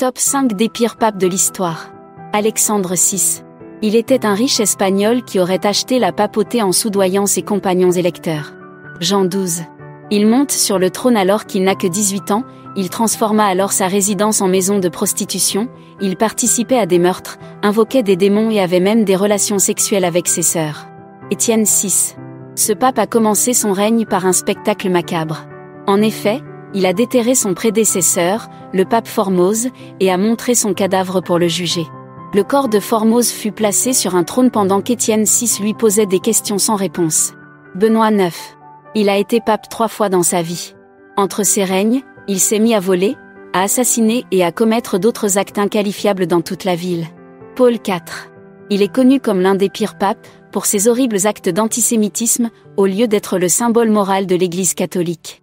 Top 5 des pires papes de l'histoire. Alexandre VI. Il était un riche espagnol qui aurait acheté la papauté en soudoyant ses compagnons électeurs. Jean XII. Il monte sur le trône alors qu'il n'a que 18 ans, il transforma alors sa résidence en maison de prostitution, il participait à des meurtres, invoquait des démons et avait même des relations sexuelles avec ses sœurs. Étienne VI. Ce pape a commencé son règne par un spectacle macabre. En effet, il a déterré son prédécesseur, le pape Formose, et a montré son cadavre pour le juger. Le corps de Formose fut placé sur un trône pendant qu'Étienne VI lui posait des questions sans réponse. Benoît IX. Il a été pape trois fois dans sa vie. Entre ses règnes, il s'est mis à voler, à assassiner et à commettre d'autres actes inqualifiables dans toute la ville. Paul IV. Il est connu comme l'un des pires papes, pour ses horribles actes d'antisémitisme, au lieu d'être le symbole moral de l'Église catholique.